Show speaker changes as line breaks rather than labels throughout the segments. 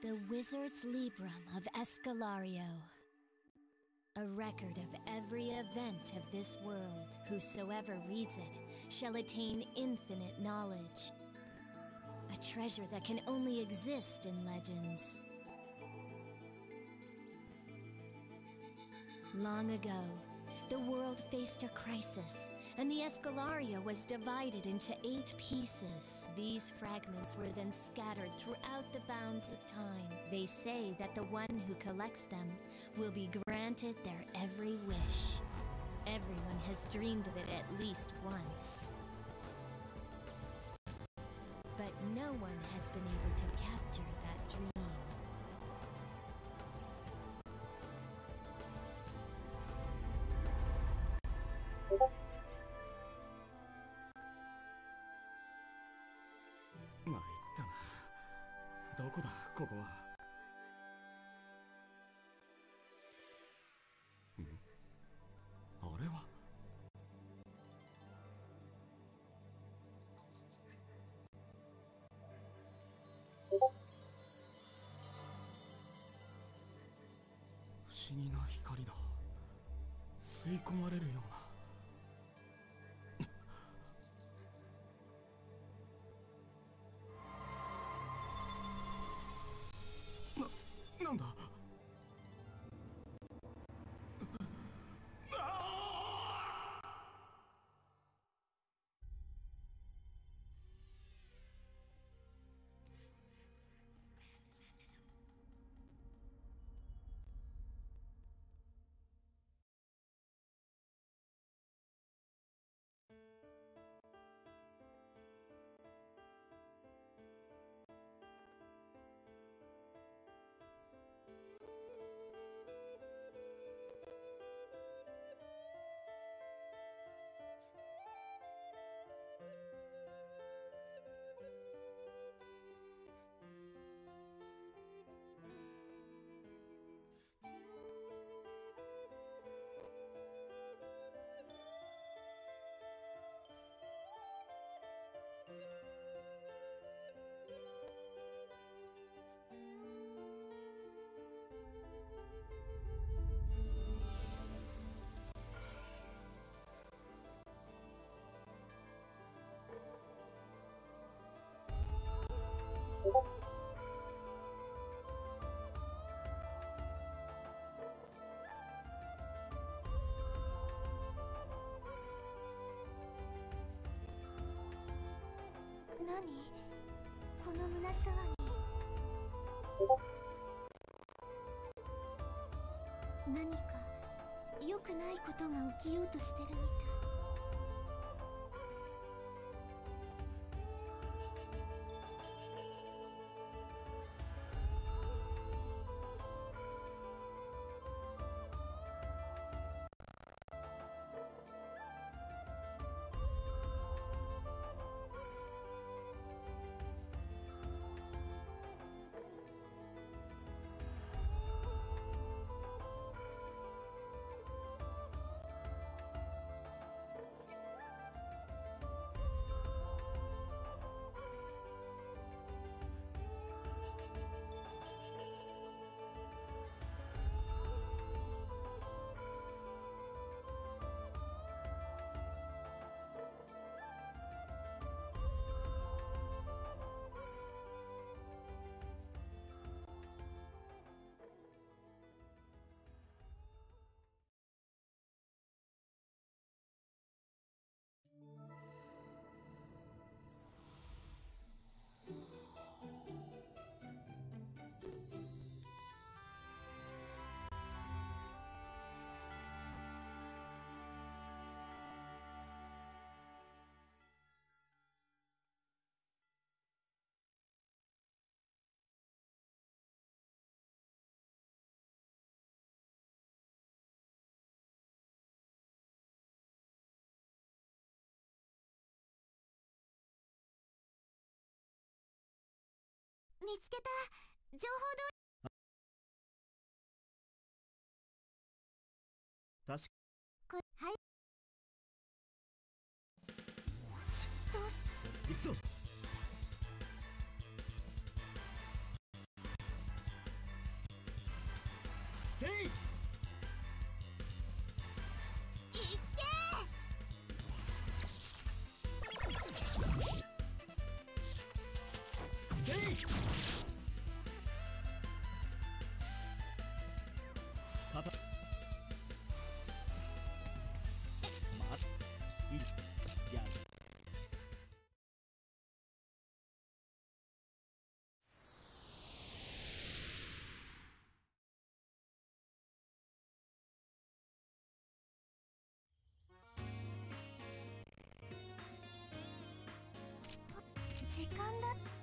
The Wizard's Librum of Escalario. A record of every event of this world. Whosoever reads it shall attain infinite knowledge. A treasure that can only exist in legends. Long ago, the world faced a crisis, and the Escalaria was divided into eight pieces. These fragments were then scattered throughout the bounds of time. They say that the one who collects them will be granted their every wish. Everyone has dreamed of it at least once. But no one has been able to capture
議な光だ。吸い込まれるようなな。
何？この胸騒ぎ。何か良くないことが起きようとしてるみたい。見つけた。情報
確
通こ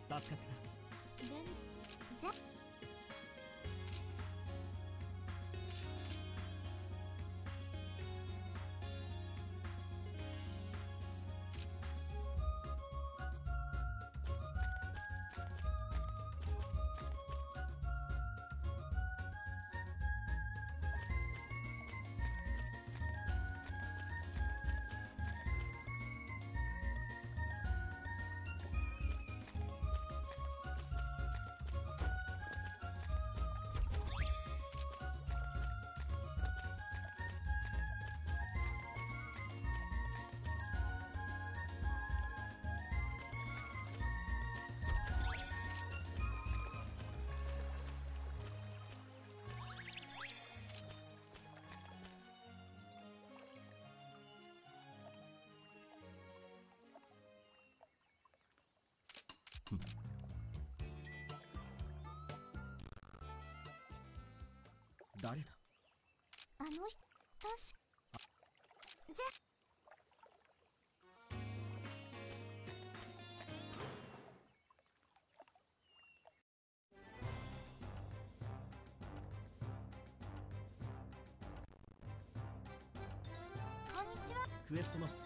助かった。誰だ？
あの人確かじゃこんにちは。
クエストの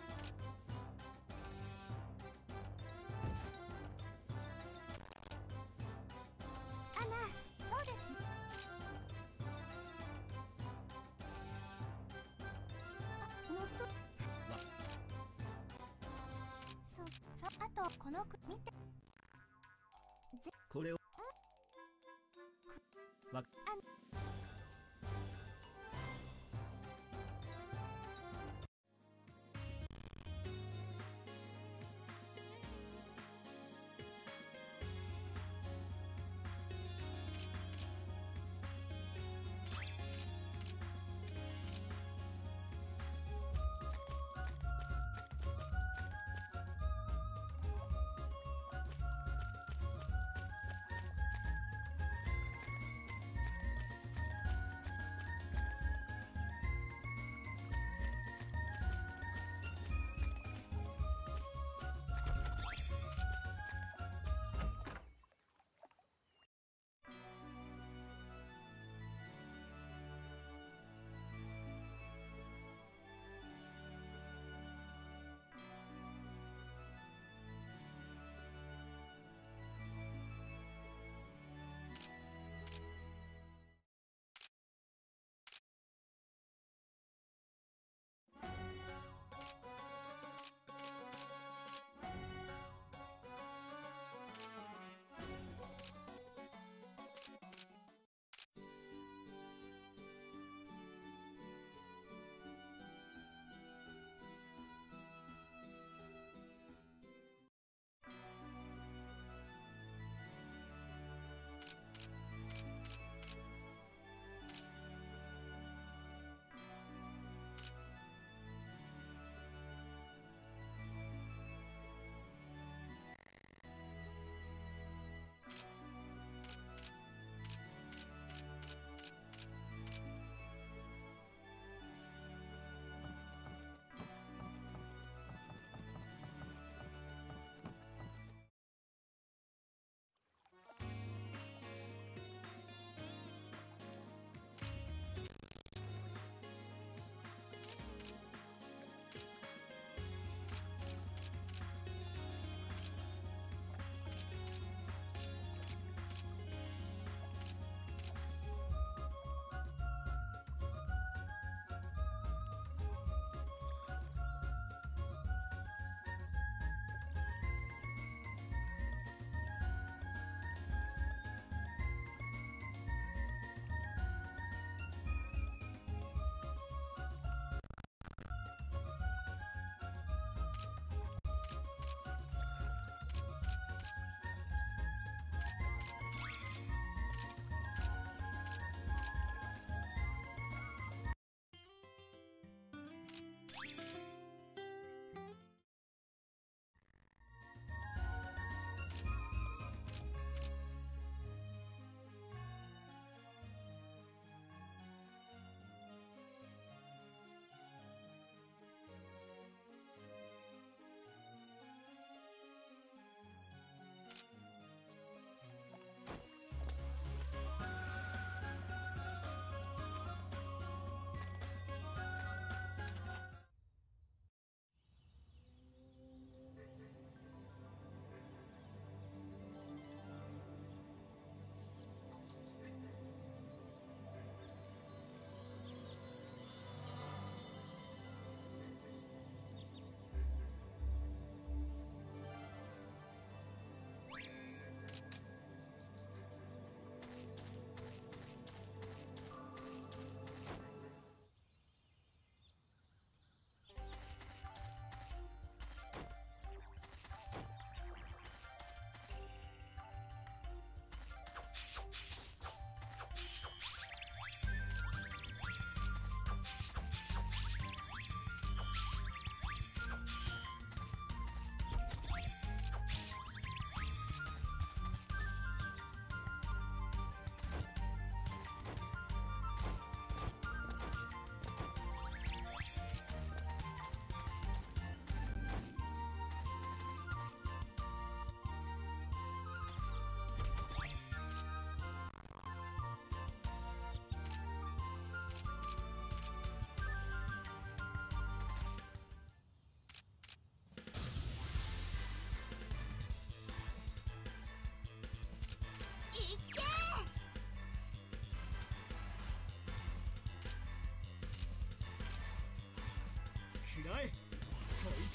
とこの子見て。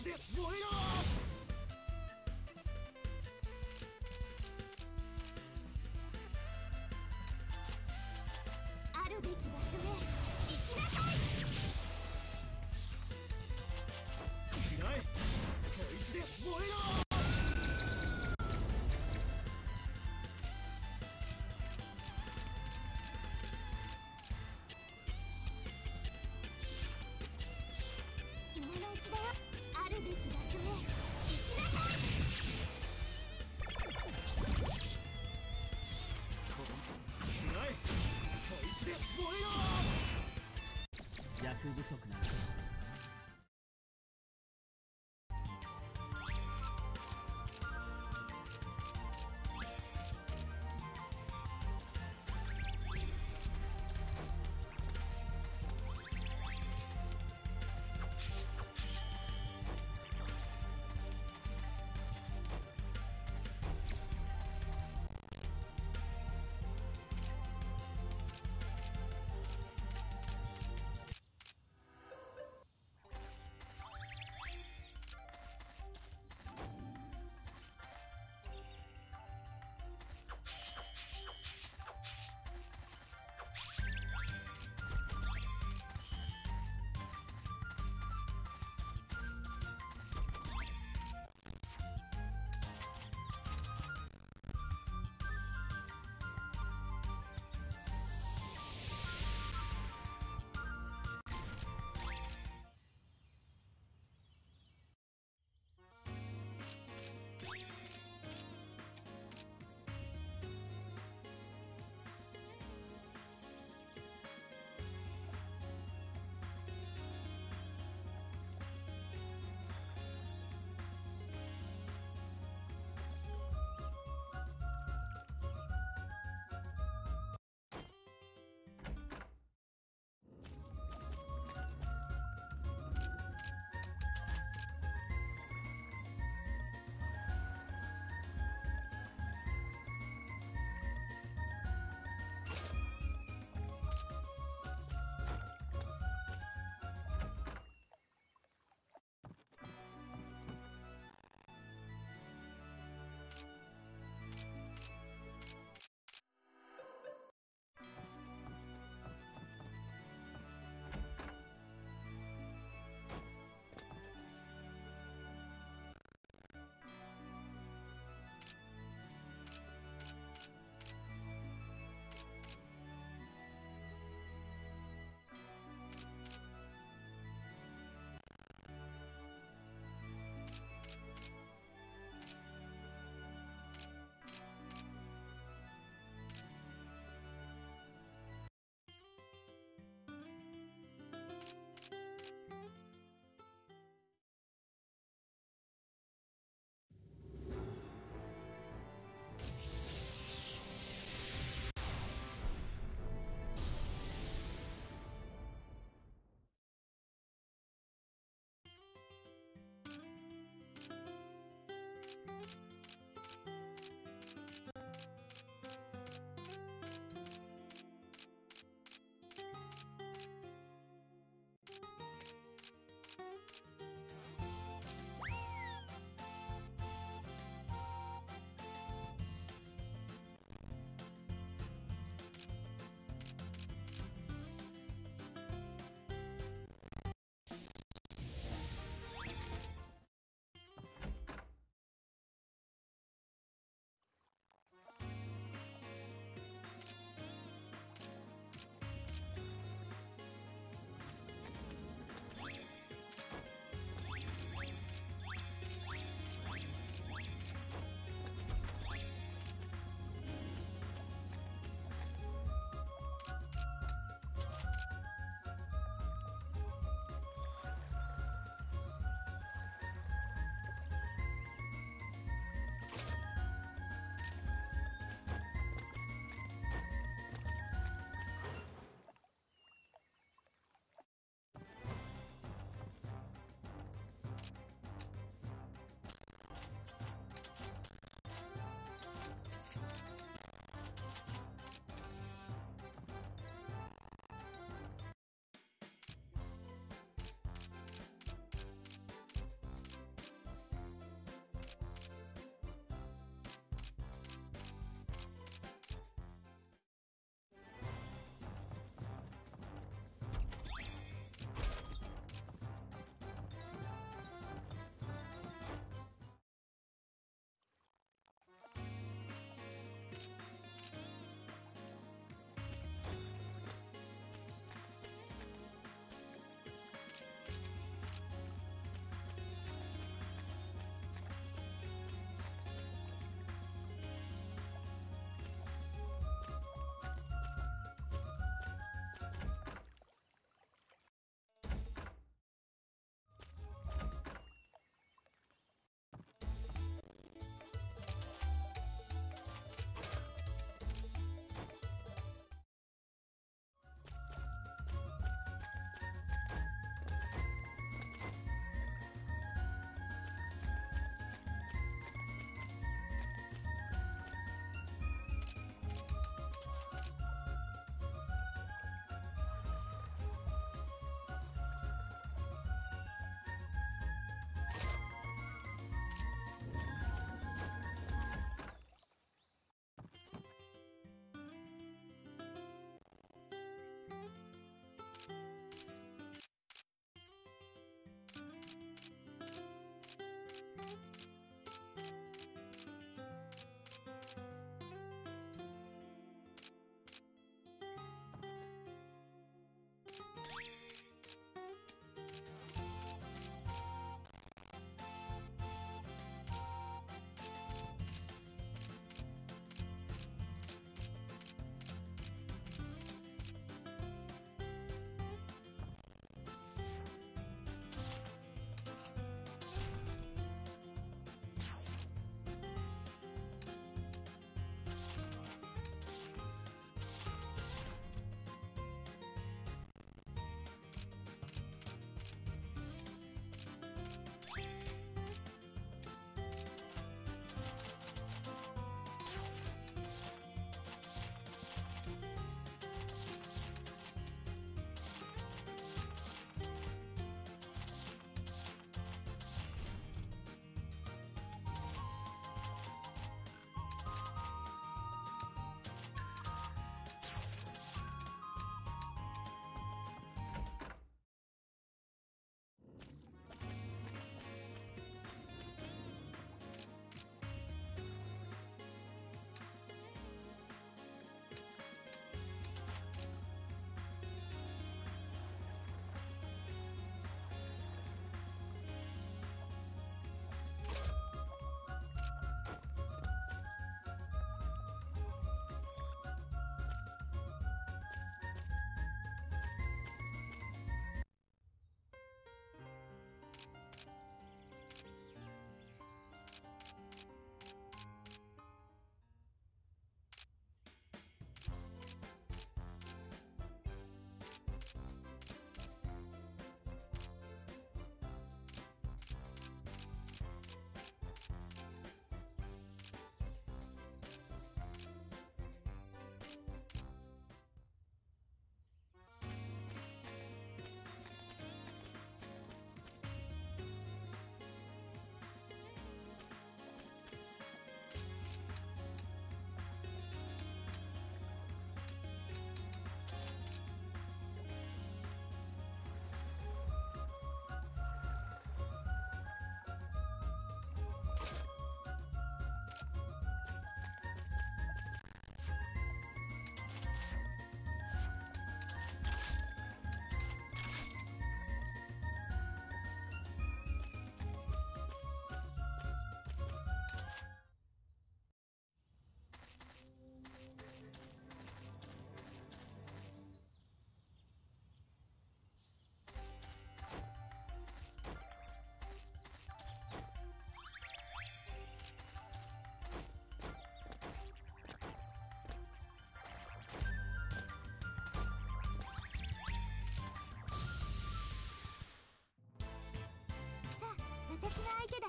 あるべき場所へ行きなさい。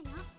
だよ。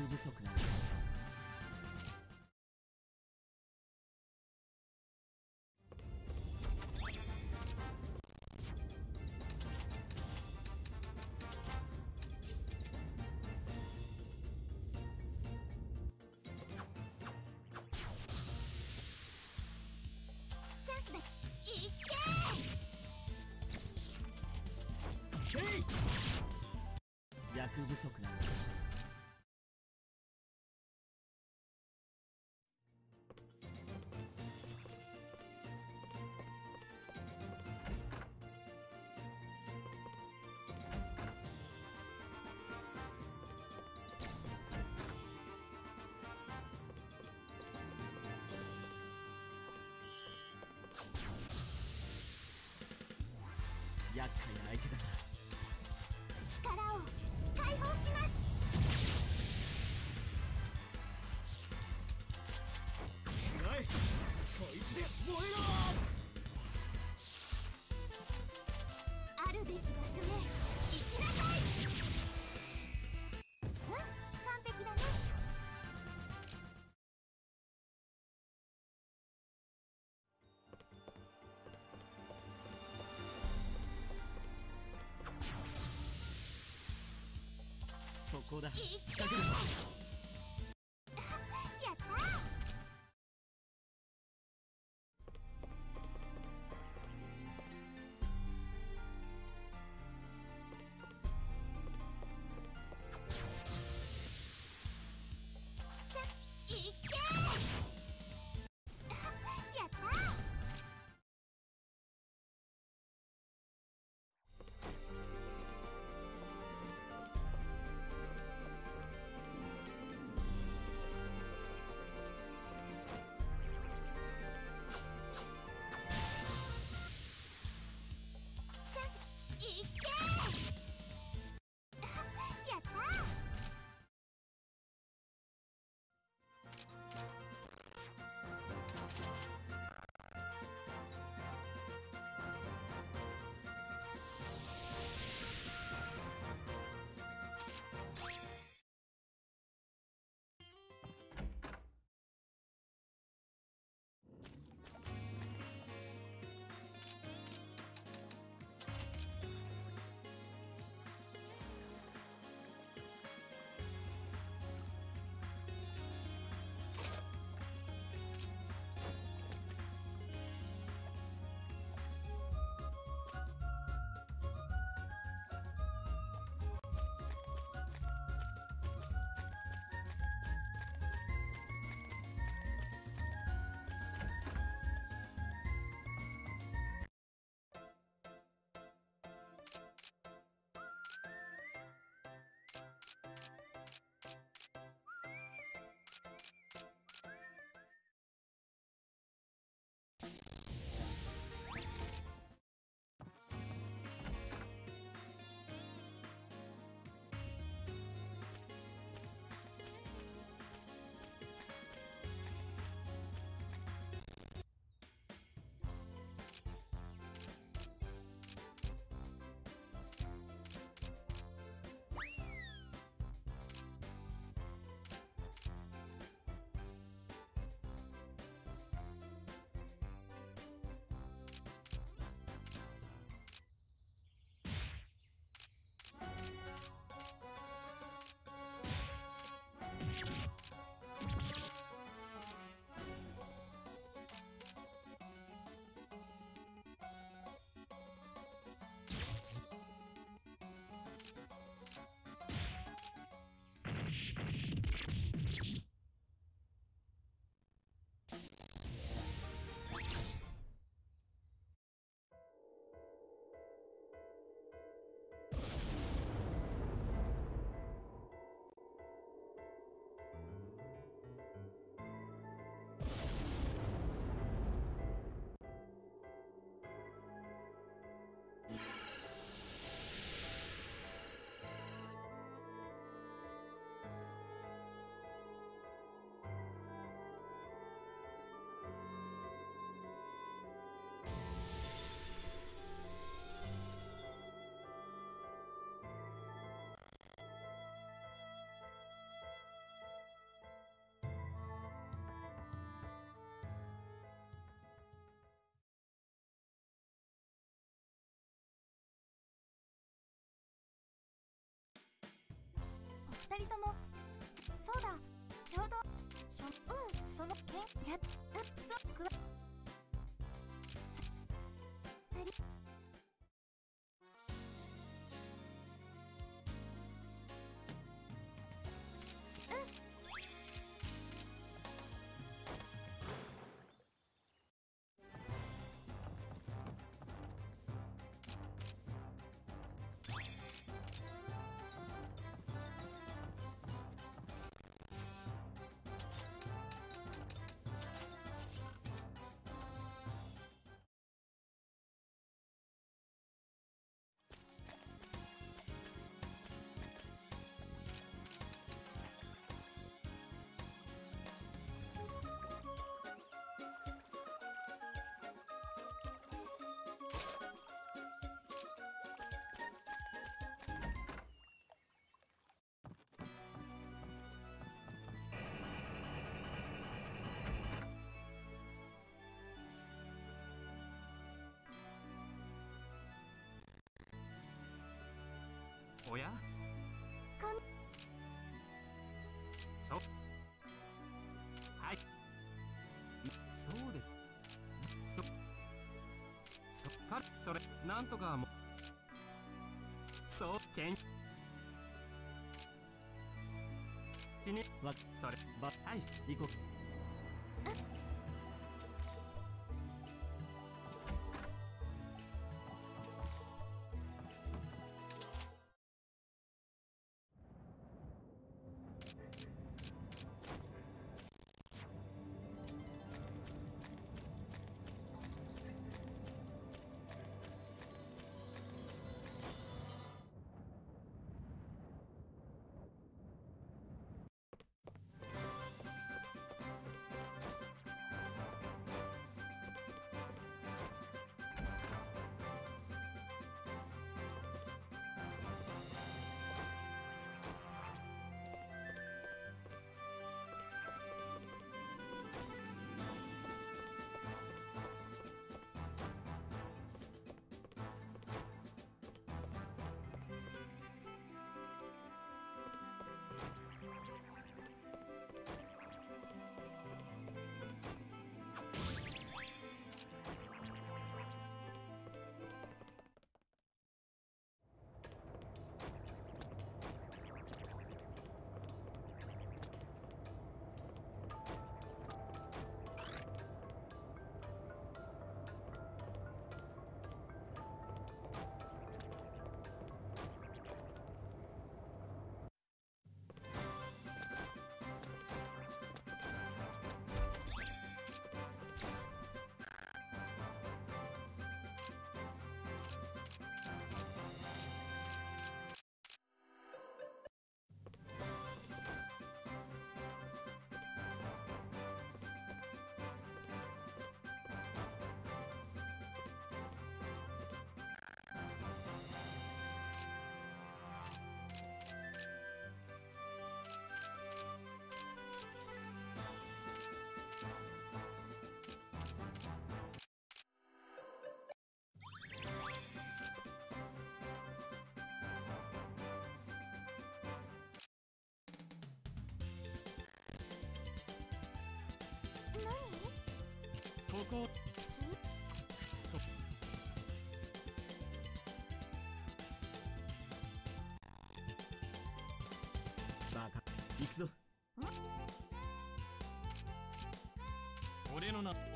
力不足なんで不足なのかったんじゃない
けどこうだ。
仕掛ける
二人とも。そうだ。ちょうど。しょ。うん。その。けんやうそく。わ
おや？
かん。
そはい。そうです。そそかそれなんとかも。そうけん。気に
わ
それ
ば
はい。
行こう
ここ
バカ。行くぞ。
俺の名。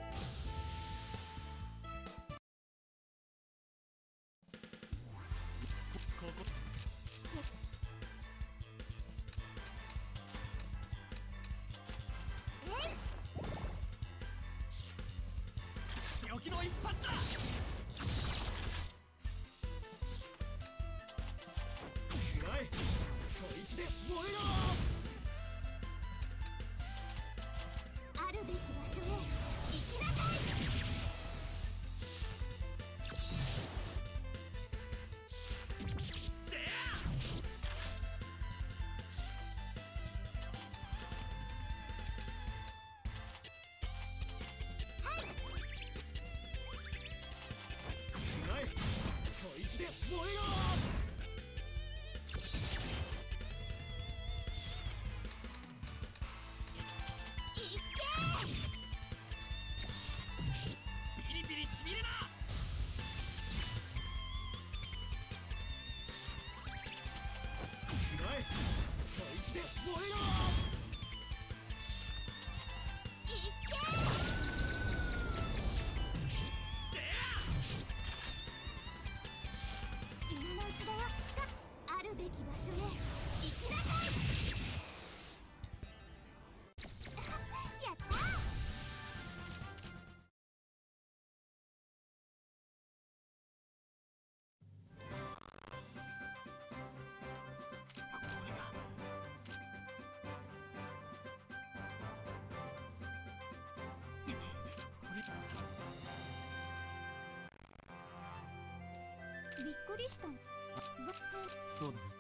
強
びっくりしたの。
そうだね。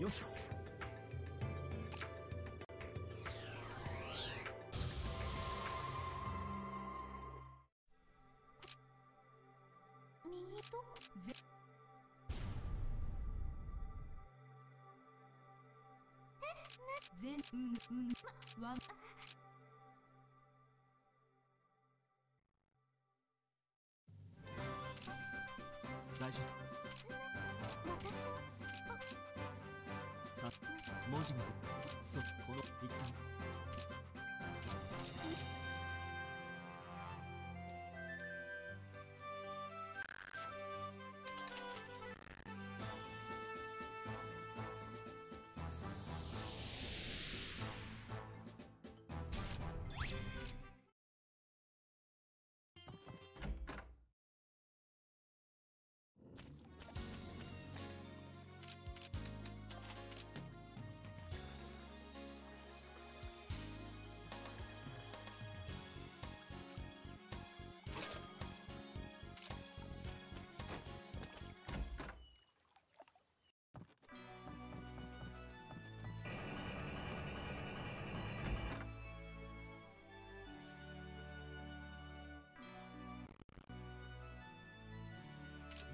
よし。
右どこ。
全うんうぬわ
ん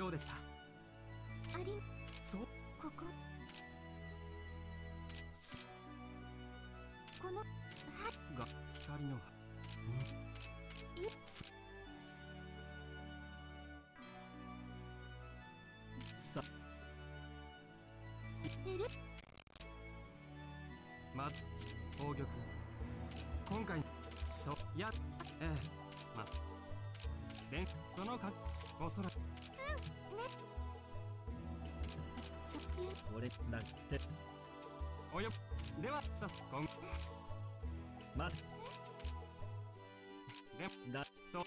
どうでした？
あり
そう。
ここ。このは
が光の
い。
さ。
える。
ま宝玉。今回そうやええまでそのかおそらく
そゆ
俺だって
およではさ今
待て
で
だ
そう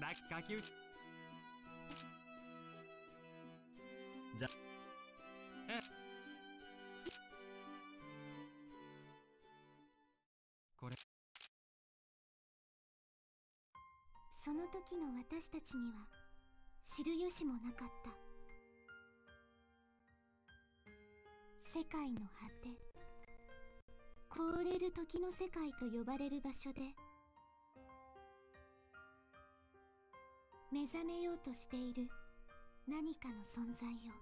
だかきゅ
じゃ
えこれ
その時の私たちには知る由もなかった。界の果て凍れる時の世界と呼ばれる場所で目覚めようとしている何かの存在を。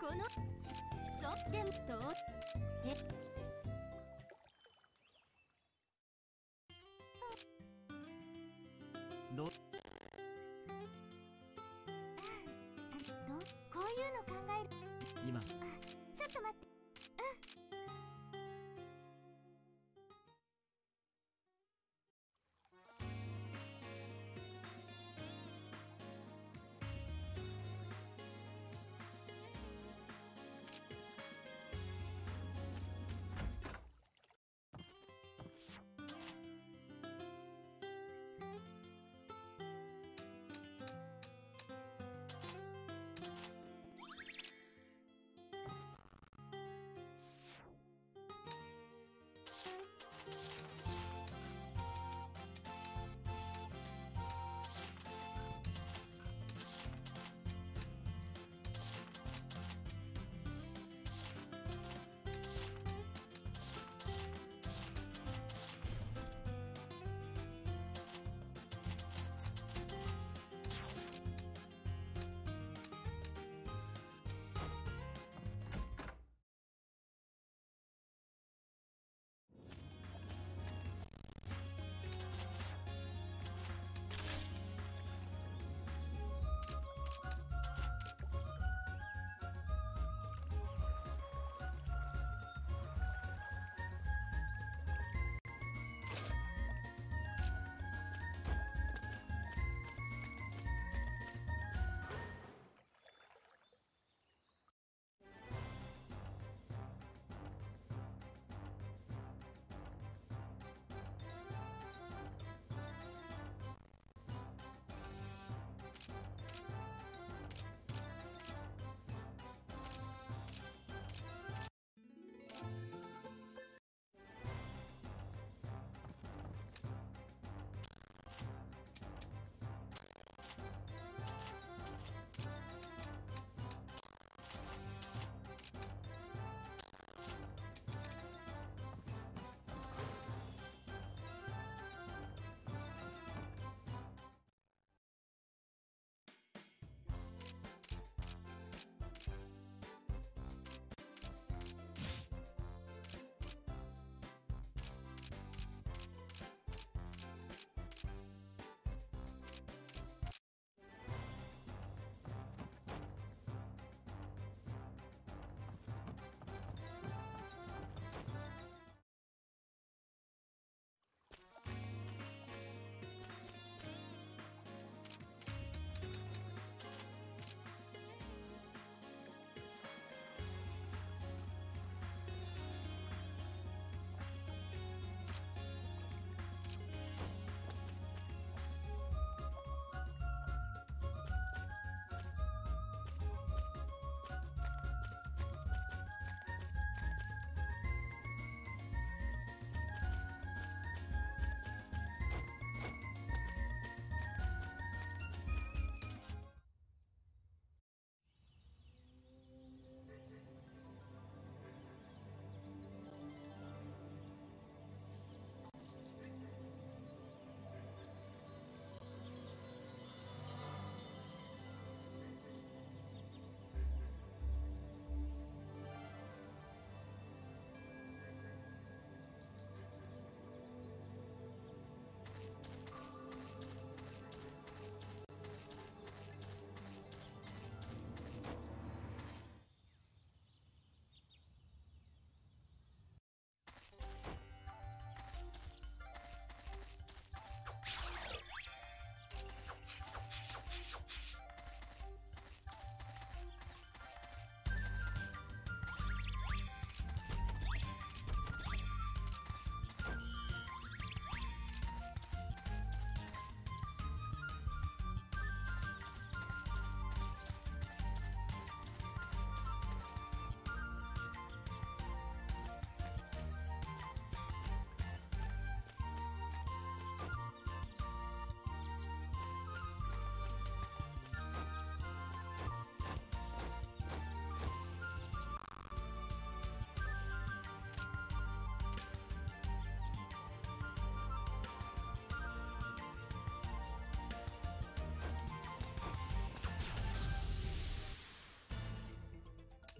このそでもどう？え
ど
どこういうの考える。
今。
ちょっと待って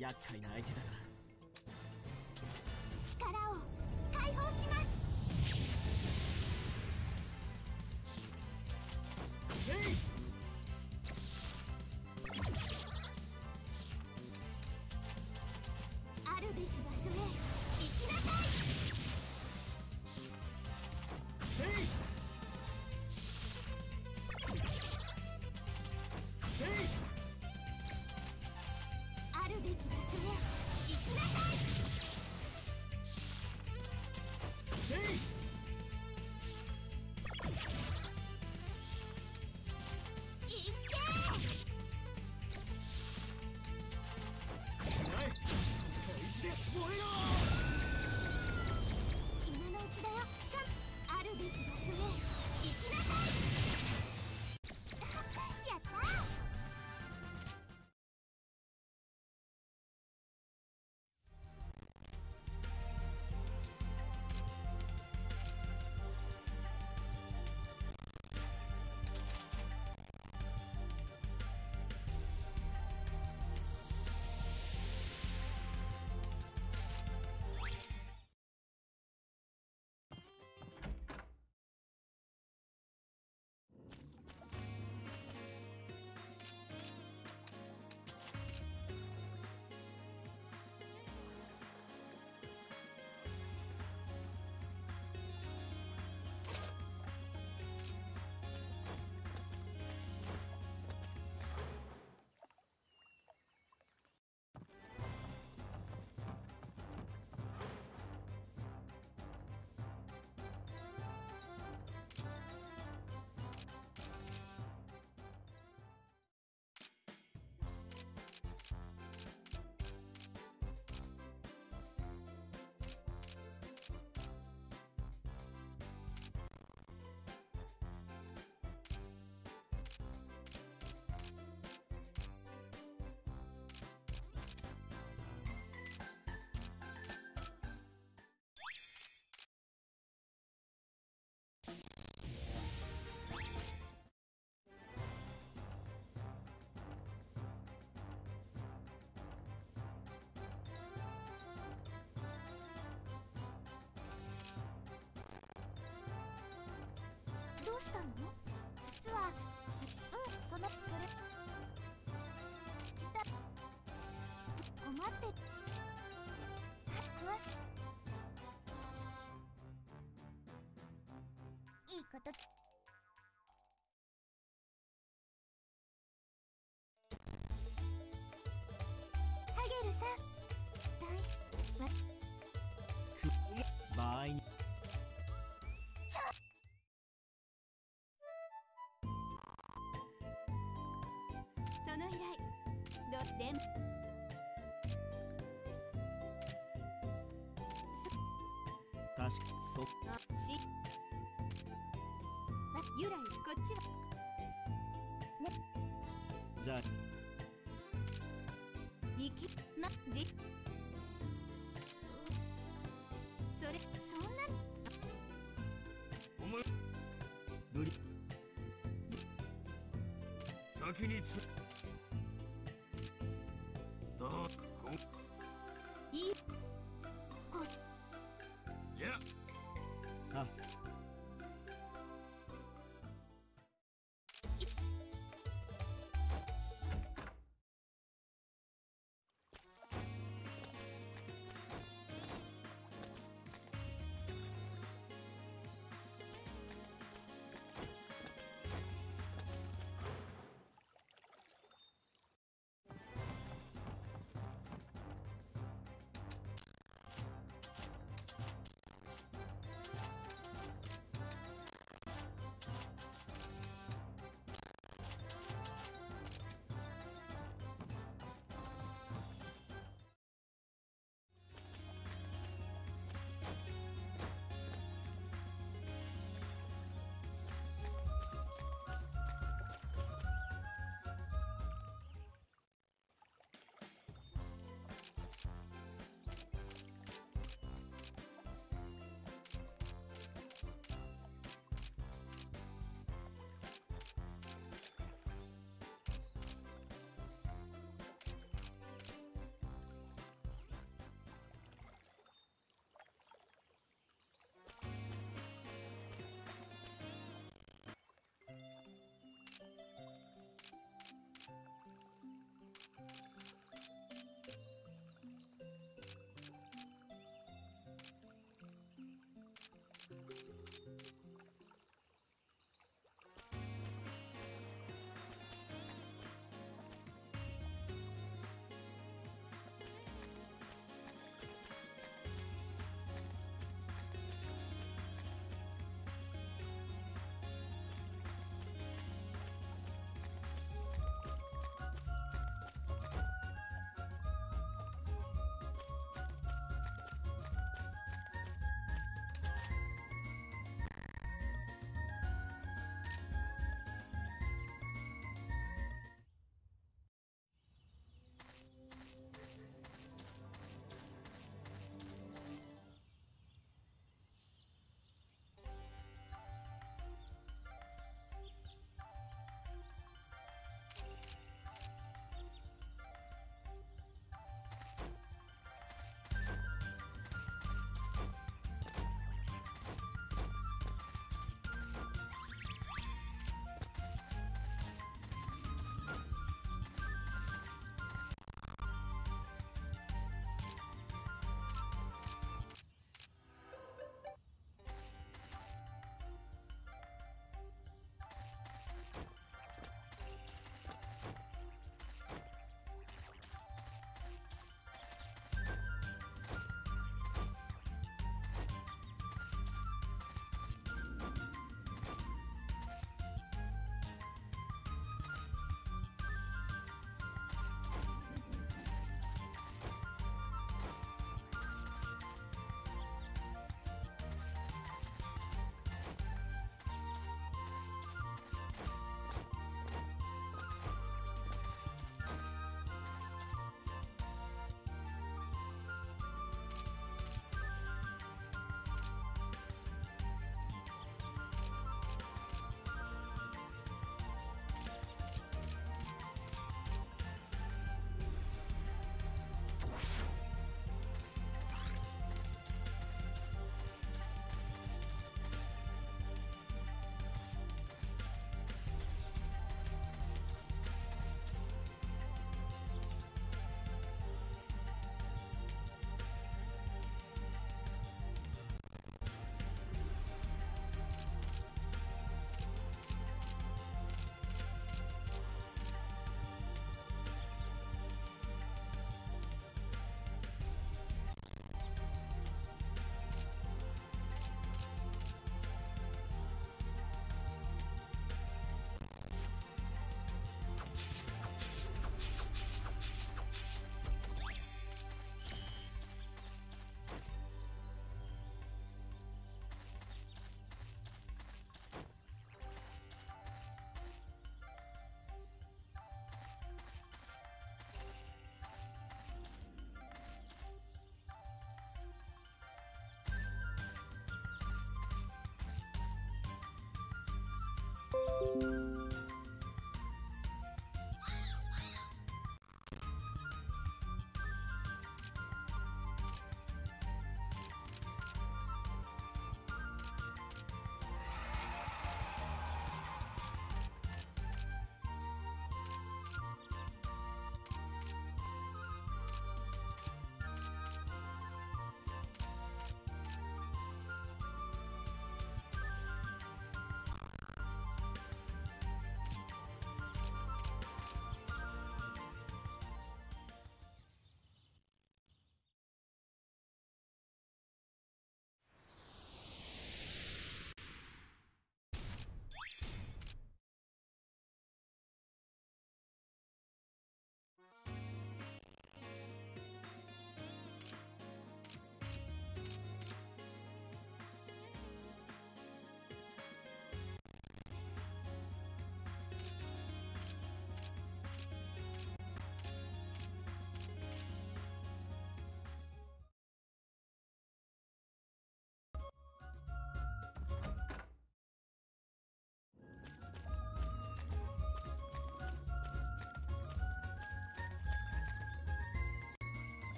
厄介な相手だな
うしたの？実はうんそのそれ。ちた困って詳し
く。の依頼。どでん
確かそ
あし。ゆらゆこっちは
じゃあ。
行きまじ。それ
そんな
お前。
無理。
先につ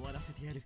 終わらせてやる。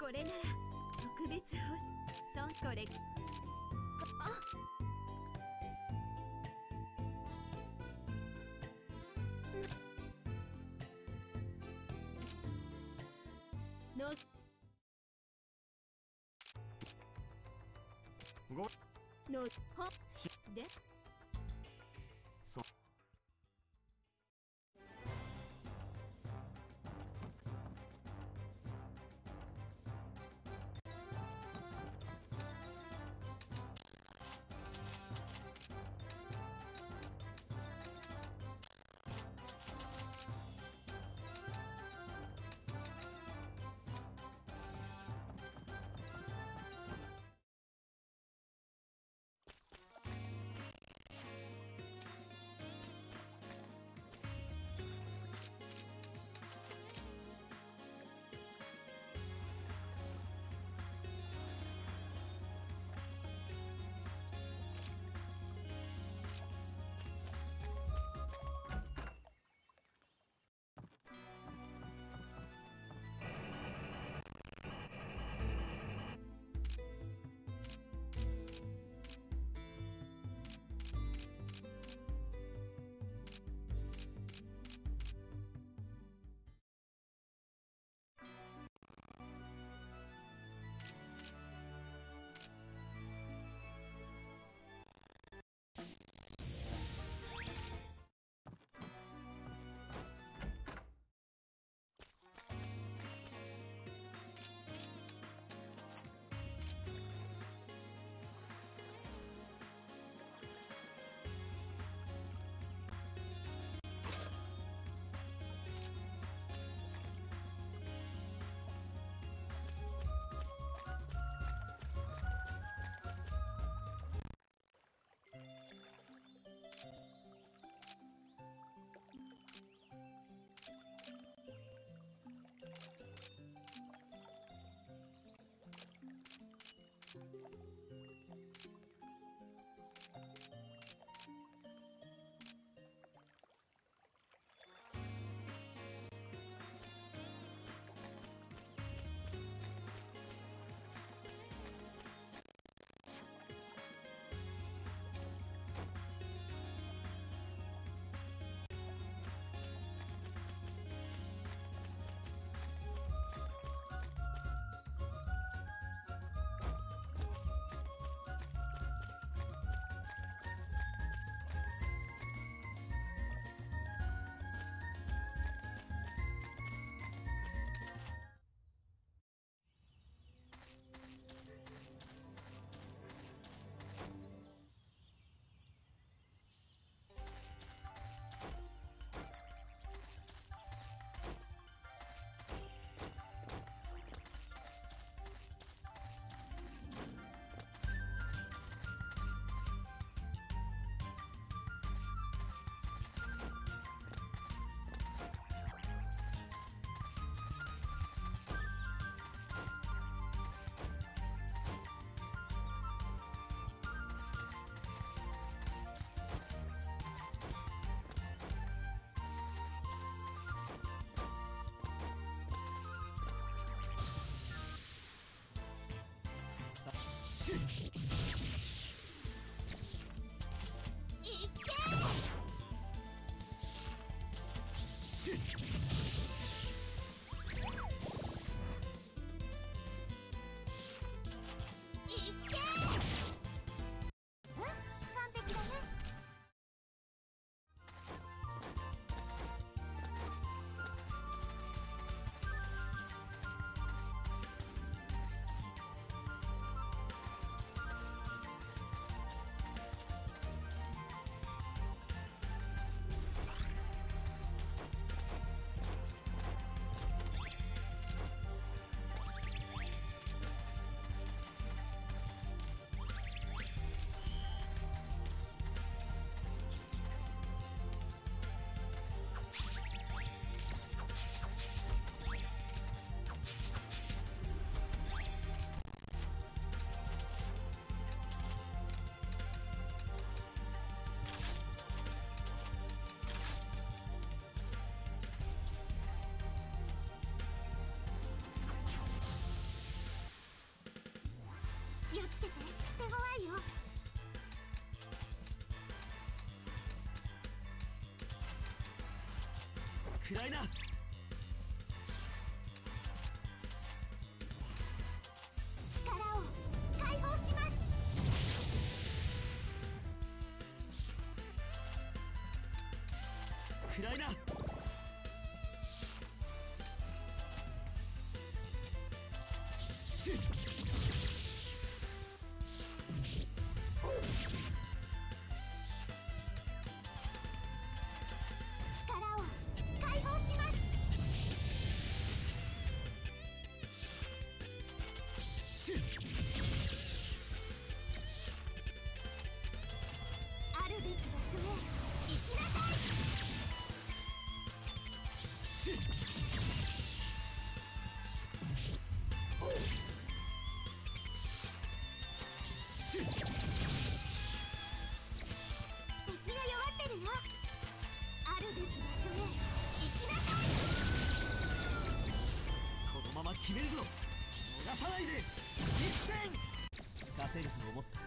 これなら特別をそうこれ。の。
ご
の。ほ。
し
で。
そ
手強いよ。暗いな。
さない
ぜ一戦った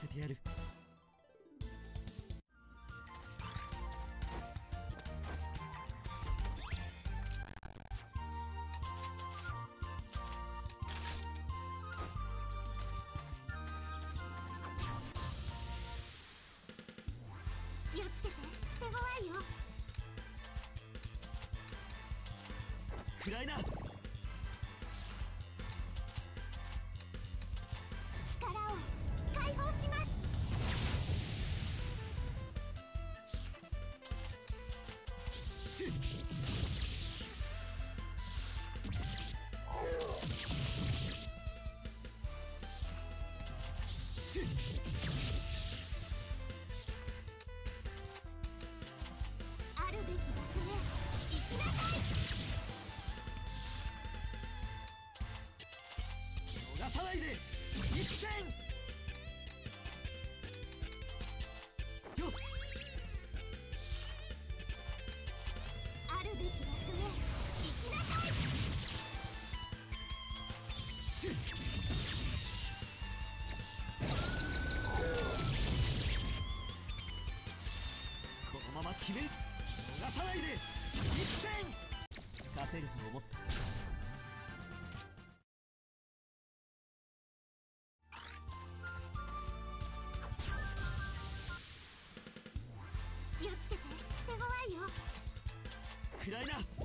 せてやる。
気をつけて。手強いよ。
暗いな。決める。逃さないで。一戦。勝てると思った
気をつけて。手強いよ。
暗いな。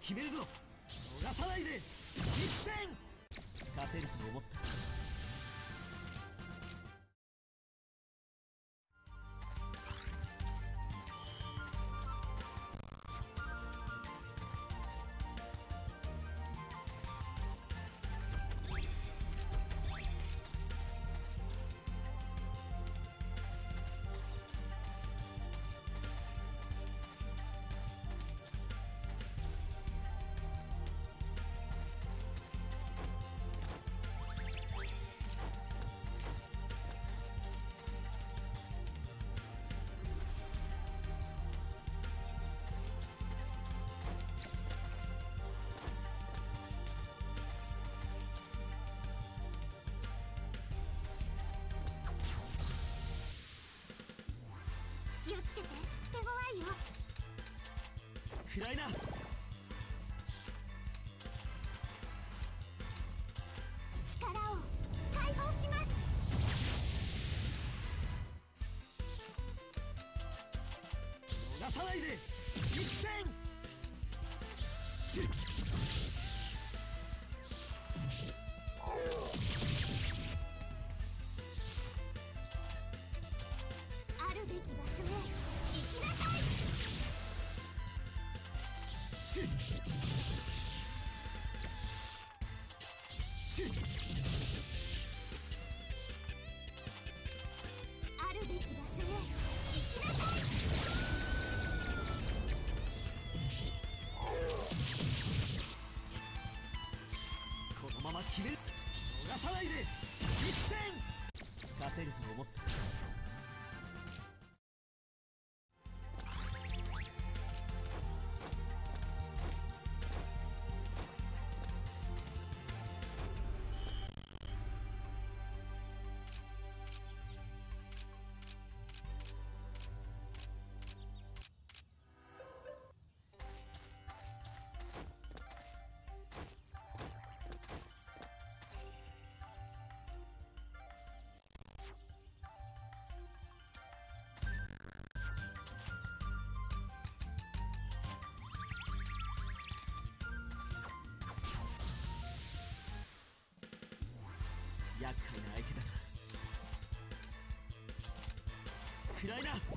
決めるぞ。逃さないで。一戦。勝てると思っ
ない
よ。暗いな。
な相手だ暗いな。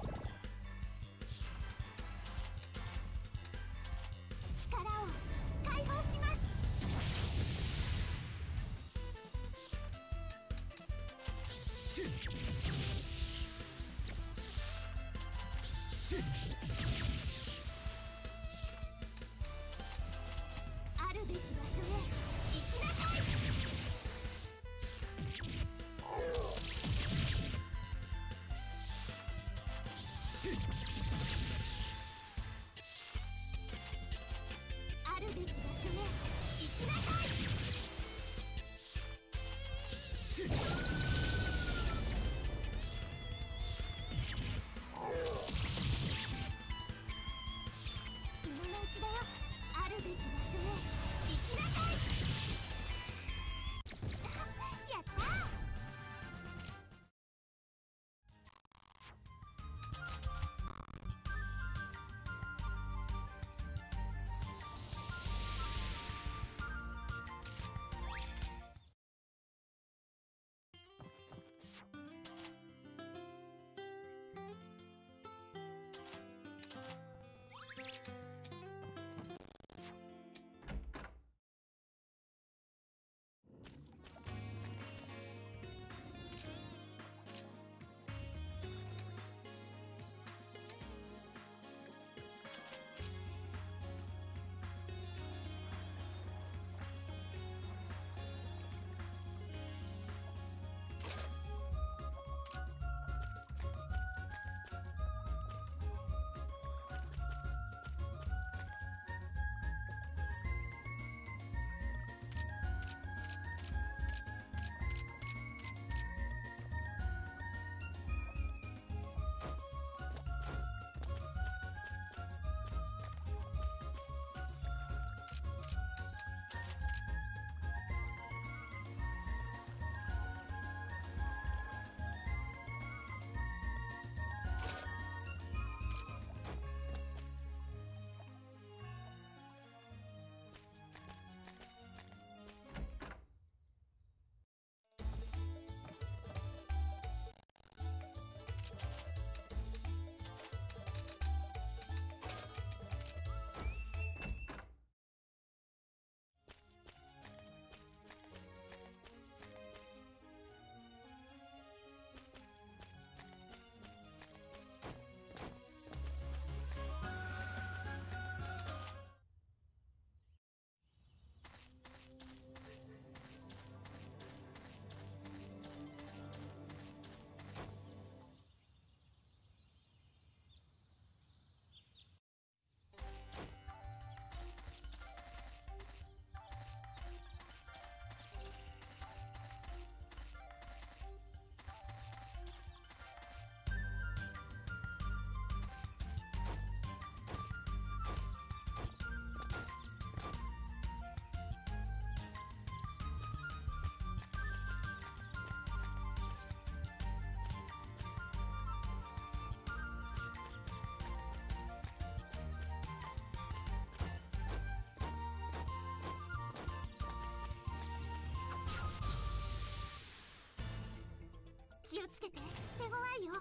気をつ
けて。手強いよ。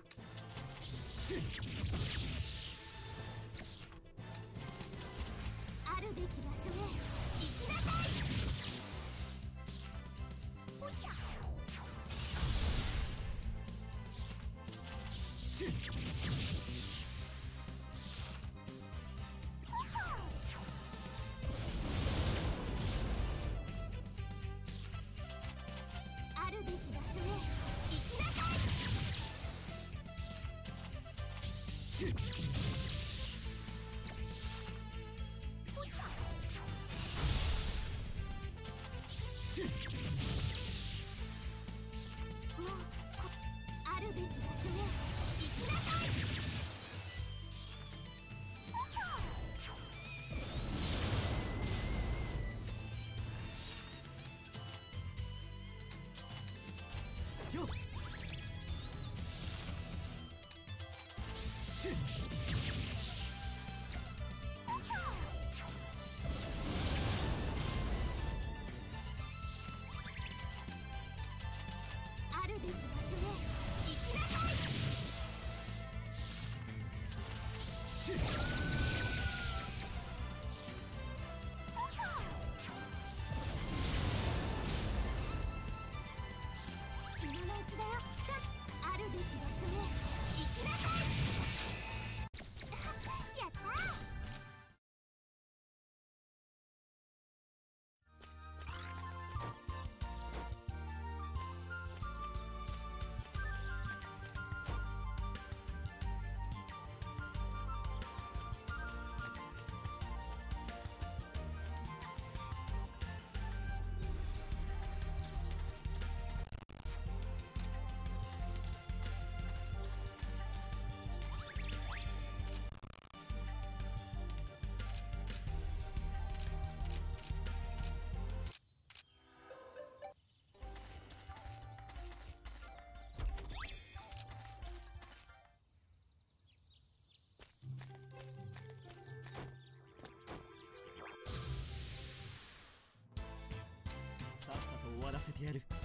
あるべき場所へ。や
る。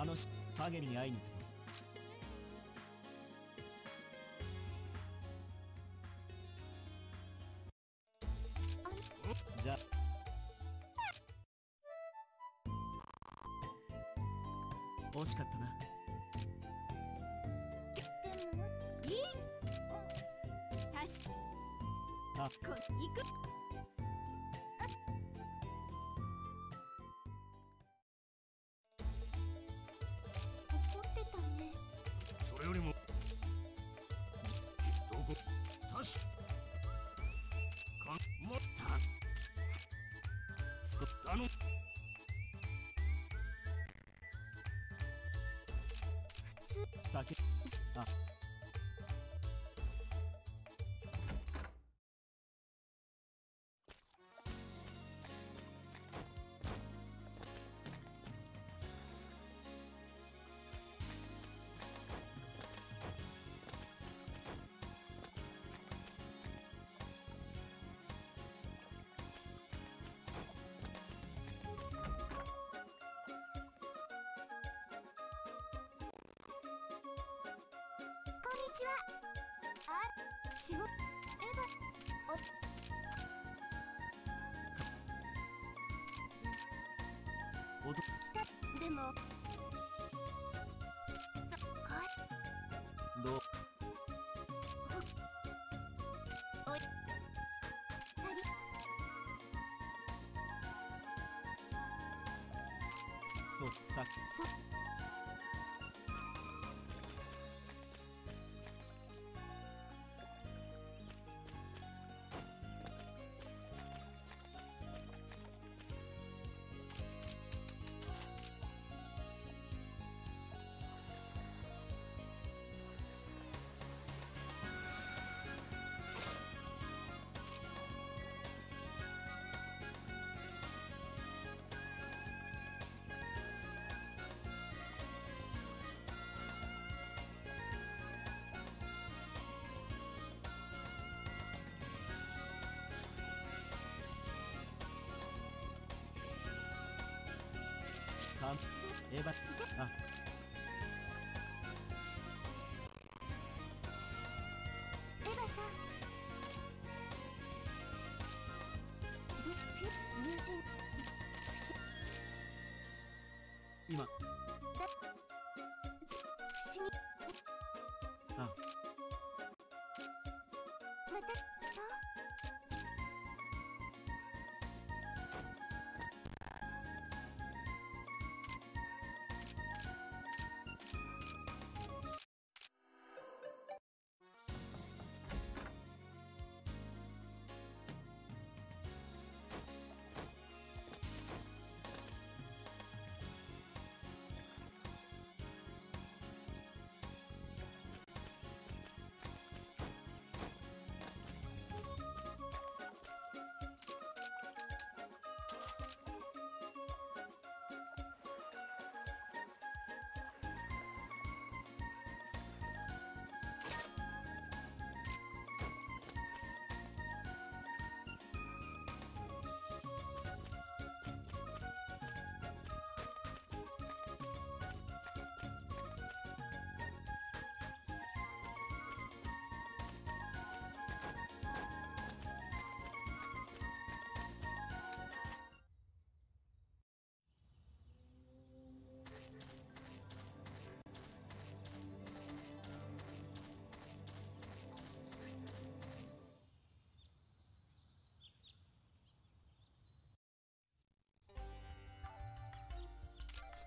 楽し影に会いに。行くぞじゃ惜しかったな。
でも
いい。確か
あ。
こ行く
でも。そか。
どう？そうさ。
そ
かんエヴァあ
エヴァさん。友人
今あ
また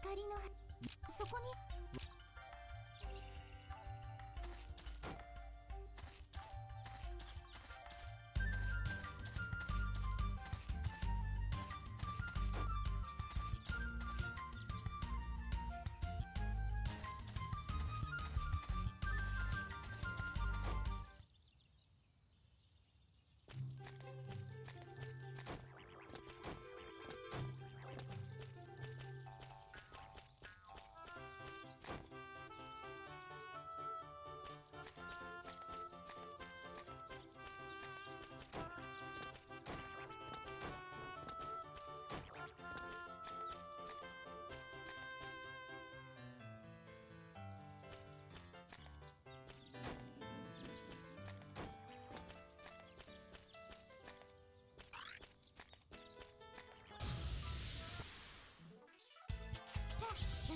光のそこに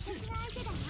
私
が相手
だ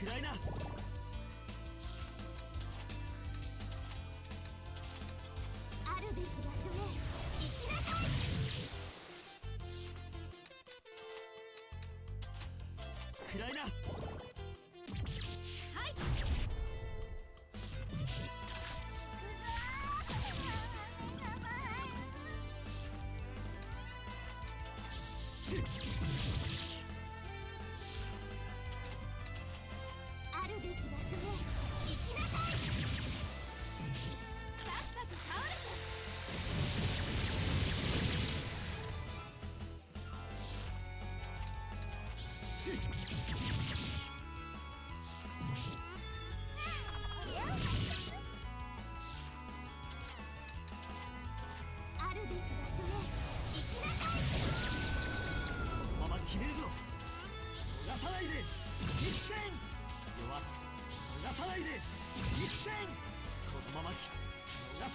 暗いな。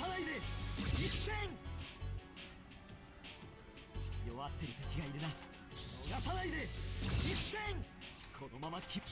さ
な
い
で一戦。弱ってる敵がいるな。逃さないで一戦。このまま切符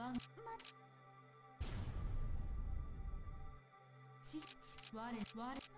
ワンマち
ち我我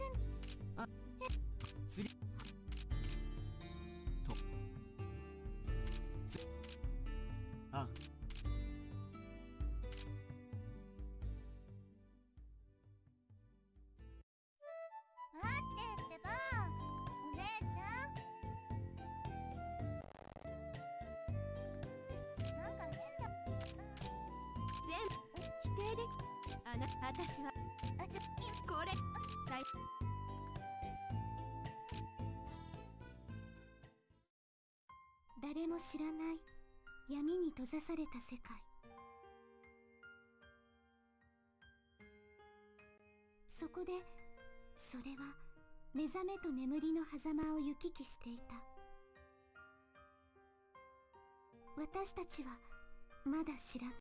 る
あ
待ってってば。お姉ちゃん。なんか変だ。
全否定でき。あな私は
誰も知らない闇に閉ざされた世界。そこでそれは目覚めと眠りの狭間を行き来していた。私たちはまだ知らない。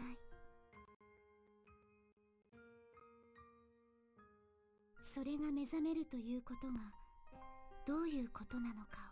それが目覚めるということがどういうことなのか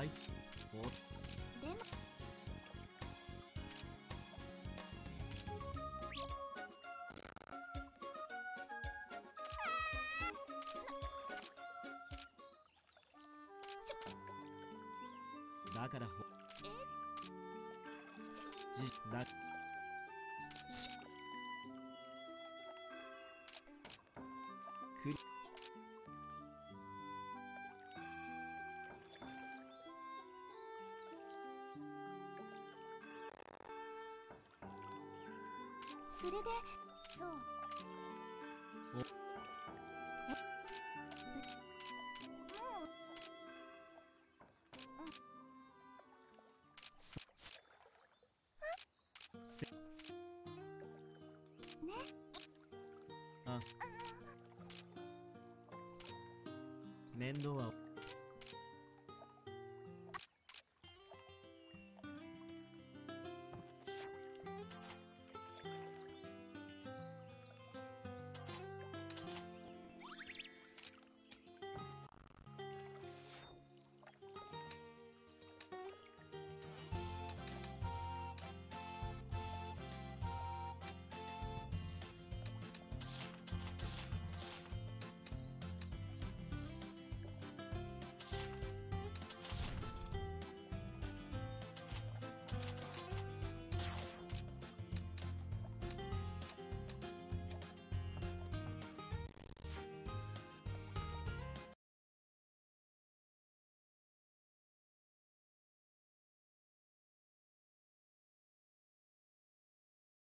あいつお
でも。
だからほじだ
それでそう。
面倒は